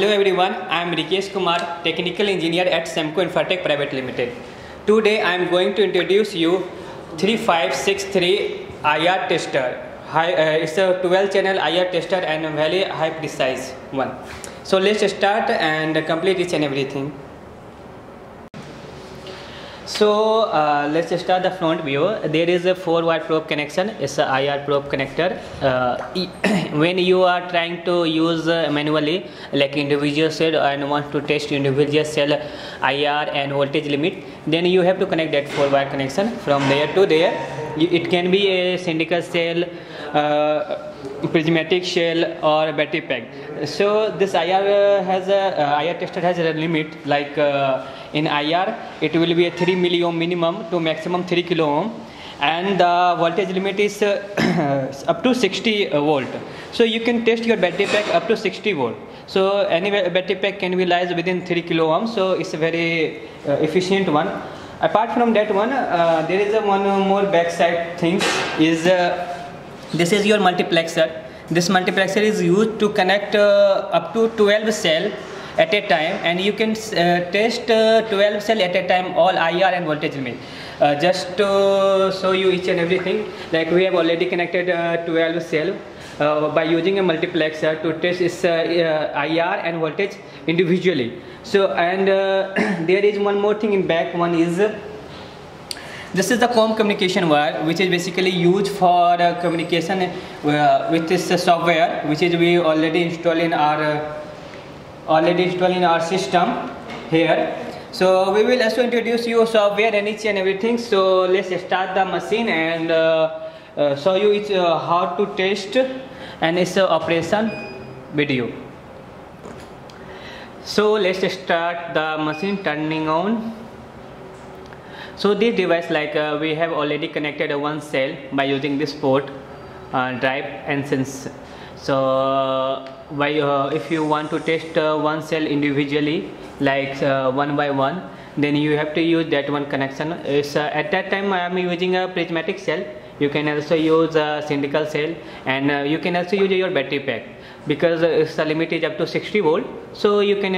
Hello everyone, I am Rikesh Kumar, Technical Engineer at Semco Infratech Private Limited. Today I am going to introduce you 3563 IR tester. Uh, it's a 12 channel IR tester and a very high precise one. So let's start and complete each and everything. So uh, let's start the front view. There is a four wire probe connection. It's a IR probe connector. Uh, when you are trying to use uh, manually like individual cell and want to test individual cell IR and voltage limit, then you have to connect that four wire connection from there to there. It can be a cylindrical cell. Uh, prismatic shell or a battery pack so this IR uh, has a uh, IR tester has a limit like uh, in IR it will be a 3 milliohm minimum to maximum 3 kilo ohm and the voltage limit is uh, up to 60 volt. So you can test your battery pack up to 60 volt. So any battery pack can be lies within 3 kilo ohm so it's a very uh, efficient one. Apart from that one uh, there is a one more backside things is this is your multiplexer. This multiplexer is used to connect uh, up to 12 cell at a time and you can uh, test uh, 12 cell at a time all IR and voltage limit. Uh, just to show you each and everything. Like we have already connected uh, 12 cell uh, by using a multiplexer to test its IR and voltage individually. So and there is one more thing in back. One is this is the COM communication wire which is basically used for uh, communication uh, with this uh, software which is we already installed in our uh, already installed in our system here. So we will also introduce you software and each and everything. So let's start the machine and uh, uh, show you each, how to test and its operation video. So let's start the machine turning on. So this device like uh, we have already connected one cell by using this port uh, drive and sense so uh, if you want to test uh, one cell individually like uh, one by one then you have to use that one connection. It's, at that time I am using a prismatic cell. You can also use a cylindrical cell and you can also use your battery pack because the limit is up to 60 volt. So you can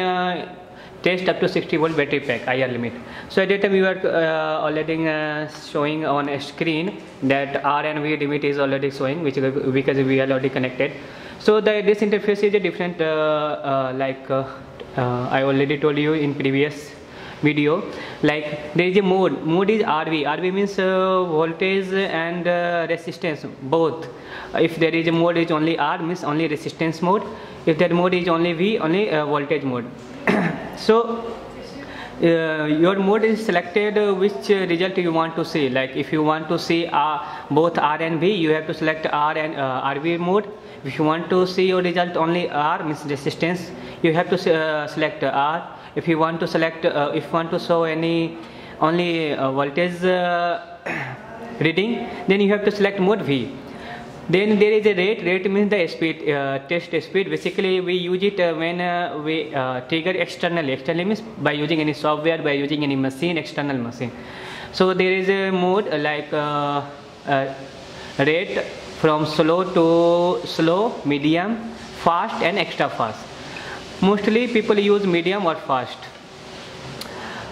test up to 60 volt battery pack IR limit. So at that time we were uh, already uh, showing on a screen that R and V limit is already showing which because we are already connected. So the, this interface is a different uh, uh like uh, uh, I already told you in previous video. Like there is a mode. Mode is rv rv means uh, voltage and uh, resistance both. If there is a mode is only r means only resistance mode. If that mode is only v only uh, voltage mode. So uh, your mode is selected uh, which uh, result you want to see. Like if you want to see uh, both R and V you have to select R and uh, RV mode. If you want to see your result only R means resistance you have to uh, select R if you want to select if you want to show any only voltage reading then you have to select mode V. Then there is a rate. Rate means the speed uh, test speed. Basically we use it uh, when uh, we uh, trigger externally externally means by using any software by using any machine external machine. So there is a mode uh, like uh, rate from slow to slow medium fast and extra fast mostly people use medium or fast.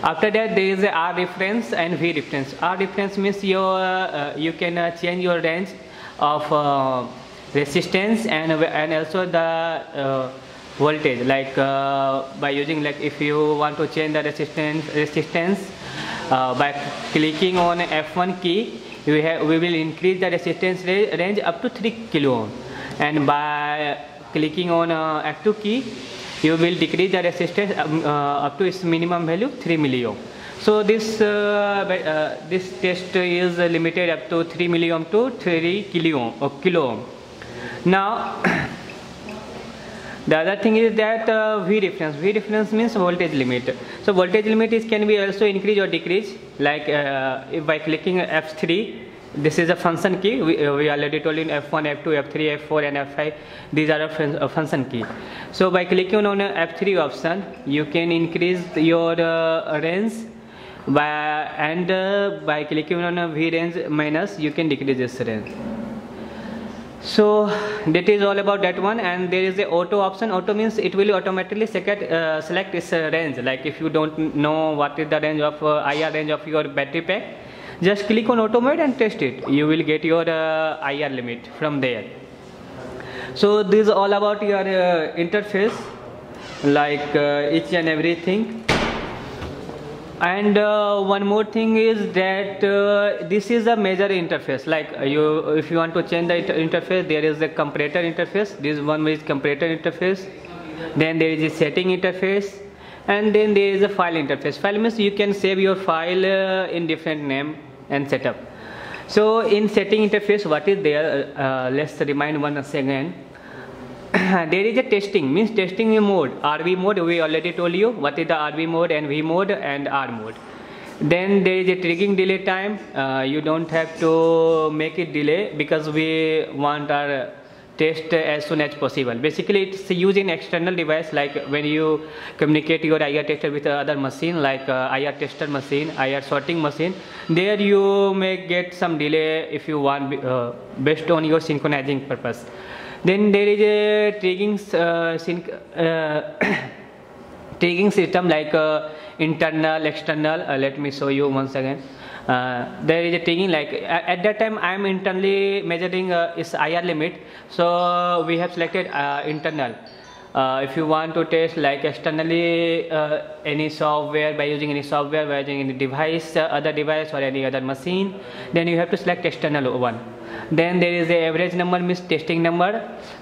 After that there is R reference and V reference R reference means your you can change your range of uh, resistance and and also the uh, voltage. Like uh, by using like if you want to change the resistance resistance uh, by clicking on F1 key we have we will increase the resistance range up to 3 kilo. Ohm and by clicking on uh, F2 key you will decrease the resistance um, uh, up to its minimum value 3 milliohm so this uh, uh, this test is limited up to 3 milliohm to 3 kilo or kilo ohm. Now the other thing is that uh, V reference. V reference means voltage limit. So voltage limit is can be also increase or decrease. Like uh, by clicking F3, this is a function key. We, uh, we already told in F1, F2, F3, F4, and F5. These are a, function key. So by clicking on f3 option, you can increase your uh, range by and uh, by clicking on a V range minus you can decrease this range so that is all about that one and there is a auto option auto means it will automatically select, uh, select its uh, range like if you don't know what is the range of uh, IR range of your battery pack just click on automate and test it. You will get your uh, IR limit from there. So this is all about your uh, interface like uh, each and everything. And uh, one more thing is that uh, this is a major interface. Like uh, you if you want to change the inter interface there is a comparator interface. This one is comparator interface. Then there is a setting interface. And then there is a file interface. File means you can save your file uh, in different name and setup so in setting interface what is there? Uh, uh, let's remind once again there is a testing. Means testing mode. Rv mode we already told you. What is the rv mode and v mode and r mode? Then there is a triggering delay time. Uh, you don't have to make it delay because we want our test as soon as possible. Basically it's used in external device like when you communicate your IR tester with other machine like uh, IR tester machine IR sorting machine. There you may get some delay if you want uh, based on your synchronizing purpose. Then there is a triggering uh, uh, triggering system like uh, internal external. Uh, let me show you once again uh, there is a triggering like at that time I am internally measuring uh, its IR limit. So we have selected uh, internal. Uh, if you want to test like externally uh, any software by using any software by using any device uh, other device or any other machine then you have to select external one. Then there is a average number means testing number.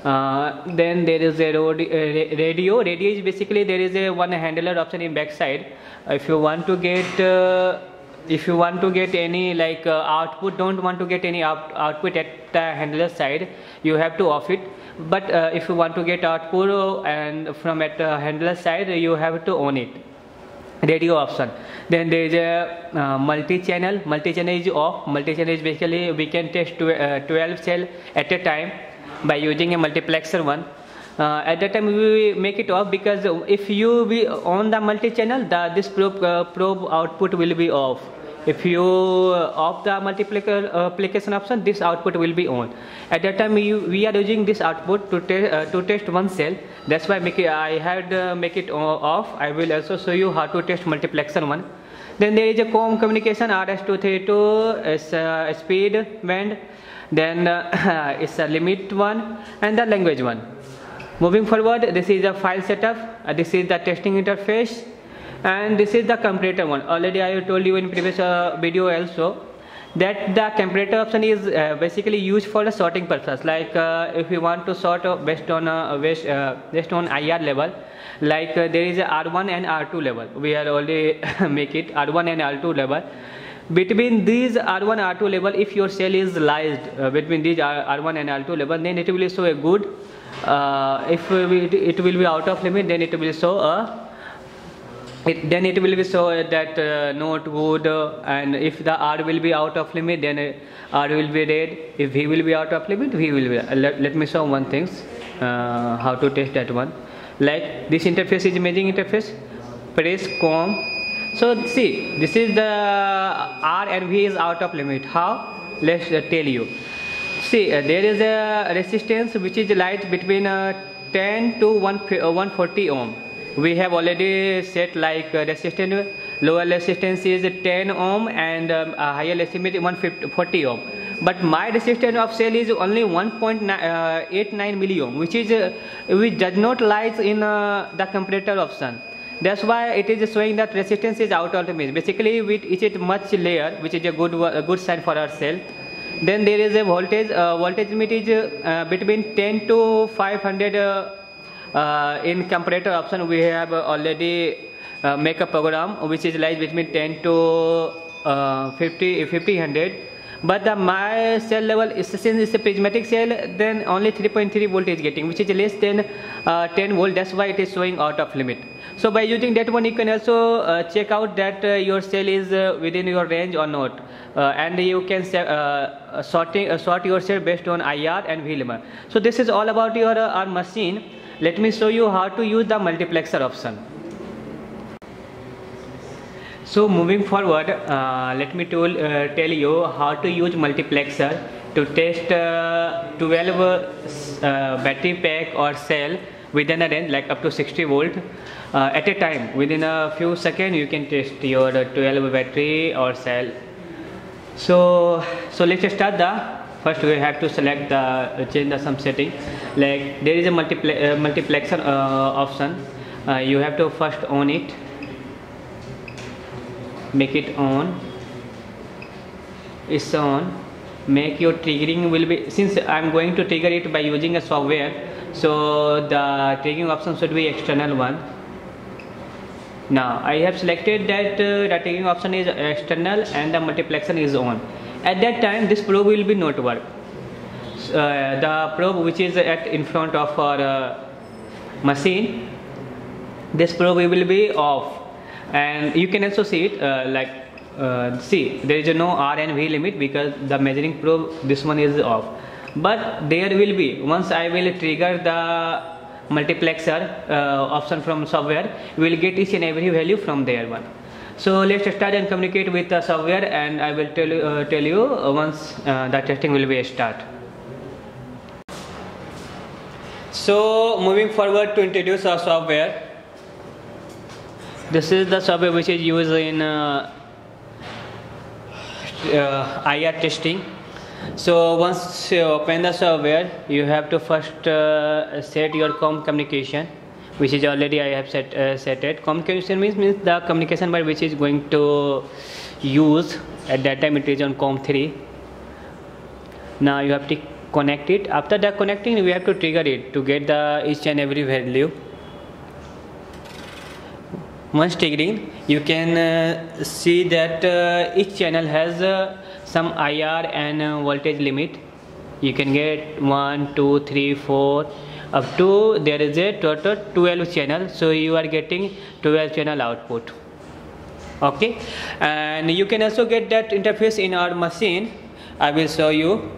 Uh, then there is a uh, radio. Radio is basically there is a one handler option in backside. If you want to get uh, if you want to get any like uh, output don't want to get any out output at the handler side you have to off it. But uh, if you want to get output and from at the handler side you have to on it. Radio option. Then there is a uh, multi-channel. Multi-channel is off. Multi-channel is basically we can test tw uh, 12 cell at a time by using a multiplexer one. Uh, at that time we make it off because if you be on the multi-channel the this probe, uh, probe output will be off if you off the multiplication option this output will be on. At that time we, we are using this output to, te uh, to test one cell. That's why make it, I had uh, make it off. I will also show you how to test multiplexer one. Then there is a COM communication RS232 is uh, speed band. Then uh, it's a limit one and the language one. Moving forward this is a file setup. Uh, this is the testing interface and this is the comparator one. Already I told you in previous uh, video also that the comparator option is uh, basically used for the sorting purpose. Like uh, if you want to sort based on uh, based, uh, based on IR level like uh, there is a R1 and R2 level. We are already make it R1 and R2 level. Between these R1 R2 level if your cell is lied uh, between these R, 1 and R2 level then it will show a good if it will be out of limit then it will show a it, then it will be so that uh, not good uh, and if the R will be out of limit then uh, R will be red if V will be out of limit V will be uh, let, let me show one things uh, how to test that one. Like this interface is imaging interface. Press com. So see this is the R and V is out of limit. How? Let's uh, tell you. See there is a resistance which is light between 10 to 1, 140 ohm we have already set like uh, resistance lower resistance is 10 ohm and um, higher resistance is 140 ohm. But my resistance of cell is only 1.89 uh, milliohm which is uh, which does not lies in the comparator option. That's why it is showing that resistance is out of the means basically with it is much layer which is a good a good sign for our cell. Then there is a voltage uh, voltage limit is uh, between 10 to 500 uh, in comparator option we have already uh, make a program which is lies between 10 to uh, 50 50 but the my cell level is since it's a prismatic cell then only 3.3 volt is getting which is less than uh, 10 volt. That's why it is showing out of limit. So by using that one you can also uh, check out that uh, your cell is uh, within your range or not. Uh, and you can uh, sorting sort your cell based on IR and V limit. So this is all about your our machine let me show you how to use the multiplexer option. So moving forward uh, let me told, uh, tell you how to use multiplexer to test uh, 12 uh, battery pack or cell within a range like up to 60 volt uh, at a time. Within a few seconds you can test your 12 battery or cell. So so let's start the first we have to select the change the some setting. Like there is a multiplex uh, multiplexer uh, option. Uh, you have to first on it. Make it on it's on. Make your triggering will be since I'm going to trigger it by using a software so the triggering option should be external one. Now I have selected that uh, the triggering option is external and the multiplexer is on at that time this probe will be not work uh, the probe which is at in front of our uh, machine this probe will be off. And you can also see it uh, like uh, see there is no R and V limit because the measuring probe this one is off. But there will be once I will trigger the multiplexer uh, option from software we will get each and every value from there one so let's start and communicate with the software and I will tell uh, tell you once uh, the testing will be start. So moving forward to introduce our software. This is the software which is used in uh, uh, IR testing. So once you open the software you have to first uh, set your com communication which is already I have set uh, set it. Communication means means the communication by which is going to use at that time it is on com3 now you have to connect it. After the connecting we have to trigger it to get the each and every value. Once triggering you can uh, see that uh, each channel has uh, some IR and uh, voltage limit. You can get 1 2 3 4 up to there is a total 12 channel so you are getting 12 channel output. Okay? And you can also get that interface in our machine. I will show you.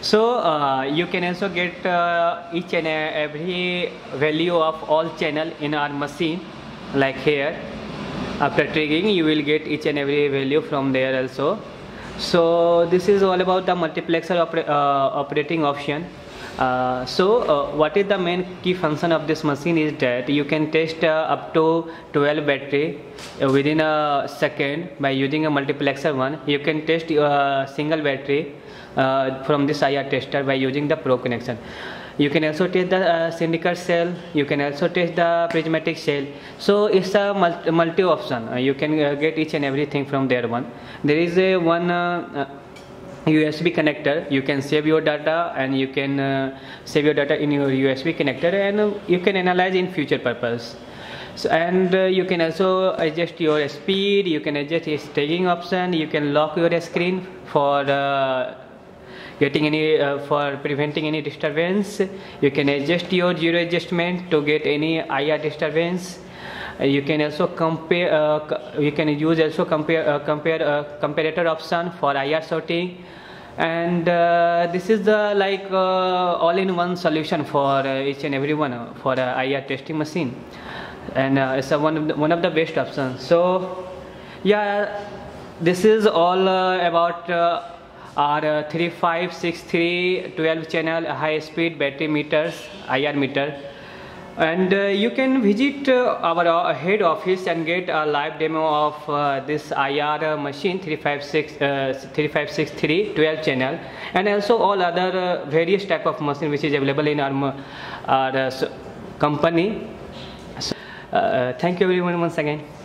So uh, you can also get uh, each and every value of all channel in our machine like here. After triggering you will get each and every value from there also. So this is all about the multiplexer oper uh, operating option uh, so uh, what is the main key function of this machine is that you can test uh, up to 12 battery uh, within a second by using a multiplexer one. You can test a single battery uh, from this IR tester by using the probe connection. You can also test the uh, cell. You can also test the prismatic cell. So it's a multi, multi option uh, you can uh, get each and everything from there one. There is a one USB uh, uh, connector. You can save your data and you can uh, save your data in your USB connector and you can analyze in future purpose. So, and uh, you can also adjust your speed. You can adjust your staging option. You can lock your screen for uh, getting any uh, for preventing any disturbance. You can adjust your zero adjustment to get any IR disturbance. Uh, you can also compare uh, you can use also compare uh, compare uh, comparator option for IR sorting and uh, this is the like uh, all-in-one solution for uh, each and every one uh, for IR testing machine. And it's a one of the, one of the best options. So yeah this is all about are uh, 3563 12 channel high speed battery meters IR meter and uh, you can visit uh, our uh, head office and get a live demo of uh, this IR machine 356 uh, 3563 12 channel. And also all other various type of machine which is available in our, our company. So, thank you everyone once again